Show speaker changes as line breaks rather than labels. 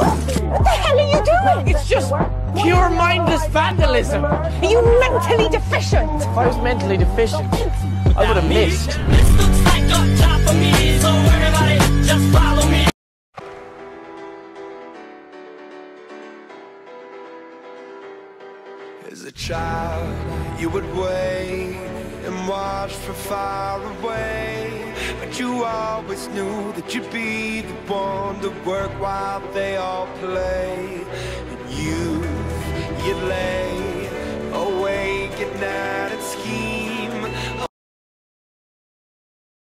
What the hell are you doing?
It's just pure mindless vandalism.
Are you mentally deficient?
If I was mentally deficient, I would have missed.
This looks like a job for me, so everybody just follow me.
As a child, you would wait and watch from far away. You always knew that you'd be the one to work while they all play.